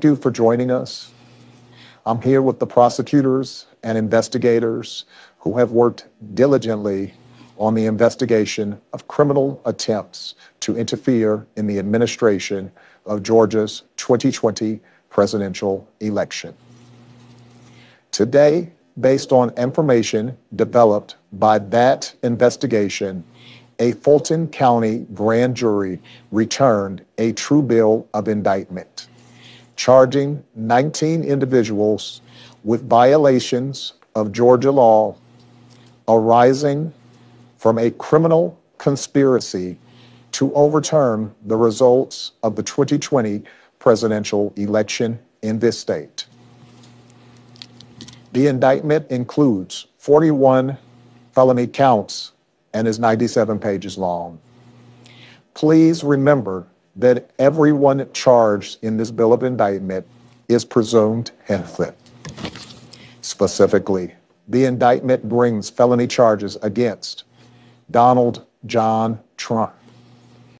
Thank you for joining us. I'm here with the prosecutors and investigators who have worked diligently on the investigation of criminal attempts to interfere in the administration of Georgia's 2020 presidential election. Today, based on information developed by that investigation, a Fulton County grand jury returned a true bill of indictment, charging 19 individuals with violations of Georgia law arising from a criminal conspiracy to overturn the results of the 2020 presidential election in this state. The indictment includes 41 felony counts and is 97 pages long. Please remember that everyone charged in this bill of indictment is presumed innocent. Specifically, the indictment brings felony charges against Donald John Trump,